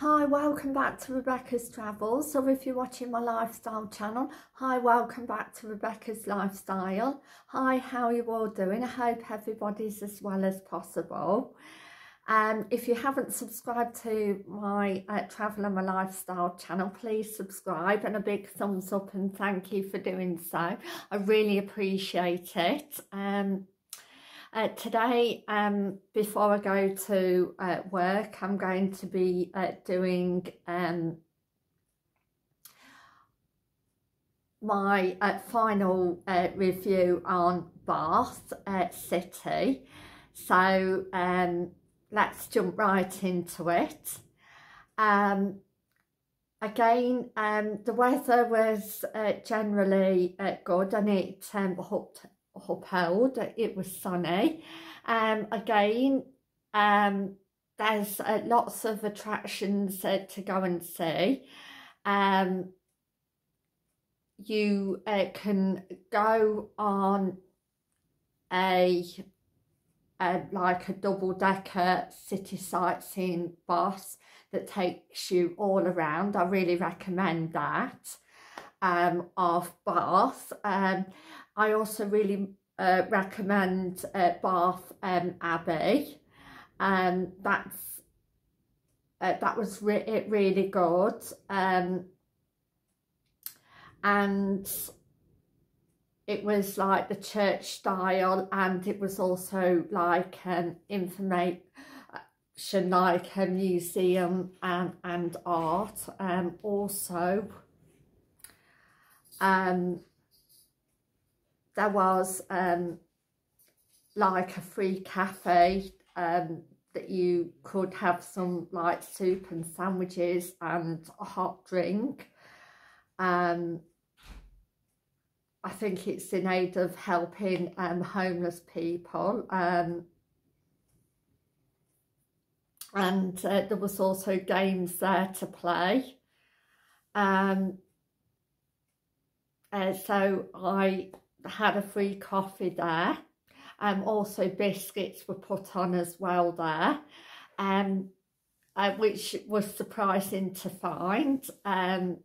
Hi, welcome back to Rebecca's Travels. So if you're watching my lifestyle channel, hi, welcome back to Rebecca's Lifestyle. Hi, how are you all doing? I hope everybody's as well as possible. Um, if you haven't subscribed to my uh, Travel and My Lifestyle channel, please subscribe and a big thumbs up and thank you for doing so. I really appreciate it. Um, uh, today, um, before I go to uh, work, I'm going to be uh, doing um, my uh, final uh, review on Bath uh, City. So um, let's jump right into it. Um, again, um, the weather was generally good and it um, hooked upheld. It was sunny. Um, again, um, there's uh, lots of attractions uh, to go and see. Um, you uh, can go on a, a like a double decker city sightseeing bus that takes you all around. I really recommend that um, of Bath. Um, I also really uh, recommend uh, Bath um, Abbey. Um, that's uh, that was re really good. Um, and it was like the church style and it was also like an information like a museum and, and art um also um there was um, like a free cafe um, that you could have some like soup and sandwiches and a hot drink. Um, I think it's in aid of helping um, homeless people. Um, and uh, there was also games there to play. Um, uh, so I had a free coffee there. Um, also biscuits were put on as well there, um, uh, which was surprising to find. Um,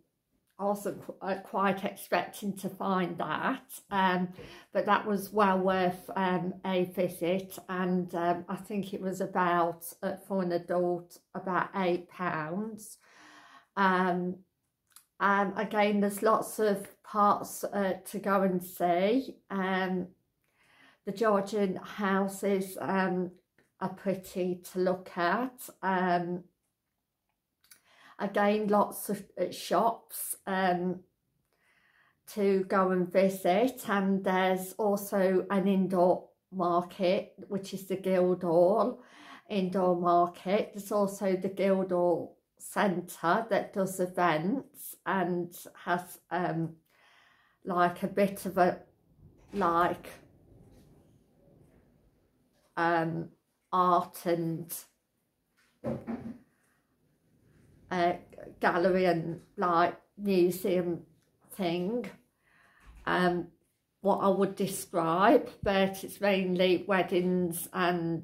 I wasn't uh, quite expecting to find that, um, but that was well worth um, a visit and um, I think it was about, uh, for an adult, about £8. Um, um, again, there's lots of parts uh, to go and see. Um, the Georgian houses um, are pretty to look at. Um, again, lots of uh, shops um, to go and visit and there's also an indoor market which is the Guildhall indoor market. There's also the Guildhall centre that does events and has um, like a bit of a like um, art and uh, gallery and like museum thing. Um, what I would describe but it's mainly weddings and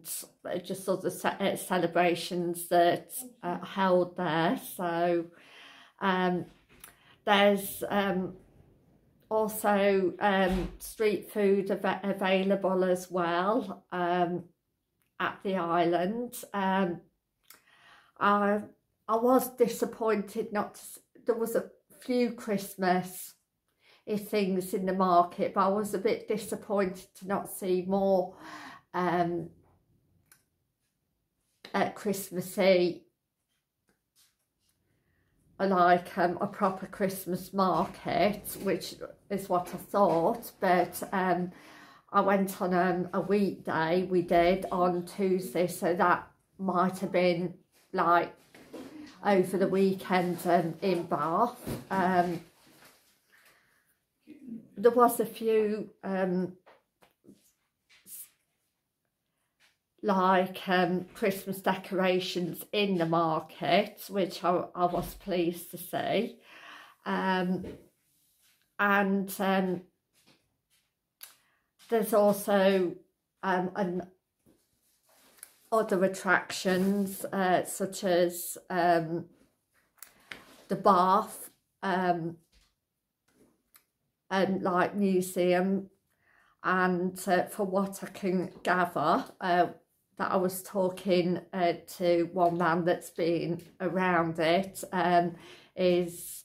just other ce uh, celebrations that are held there so um, there's um, also um, street food av available as well um, at the island. Um, I, I was disappointed not to, there was a few Christmas things in the market but I was a bit disappointed to not see more um, at Christmassy like um, a proper Christmas market, which is what I thought, but um, I went on um, a weekday, we did, on Tuesday, so that might have been like over the weekend um, in Bath. Um, there was a few um, like um, Christmas decorations in the market, which I, I was pleased to see. Um, and um, there's also um, an, other attractions uh, such as um, the Bath um, and like museum and uh, for what I can gather uh, that I was talking uh, to one man that's been around it um, is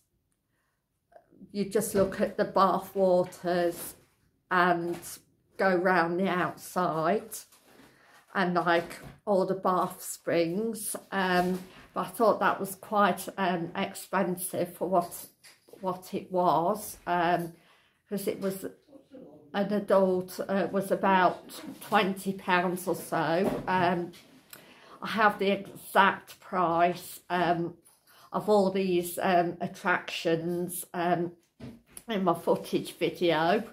you just look at the bath waters and go round the outside and like all the bath springs um, but I thought that was quite um, expensive for what what it was because it was an adult uh, was about 20 pounds or so. Um, I have the exact price um, of all these um, attractions um, in my footage video.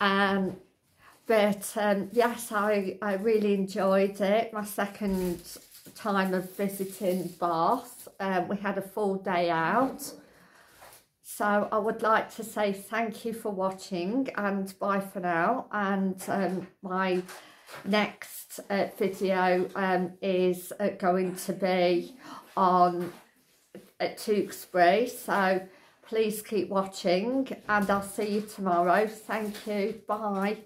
Um, but um, yes I, I really enjoyed it. My second time of visiting Bath um, we had a full day out so I would like to say thank you for watching and bye for now. And um, my next uh, video um, is uh, going to be on at uh, Tewkesbury. So please keep watching and I'll see you tomorrow. Thank you. Bye.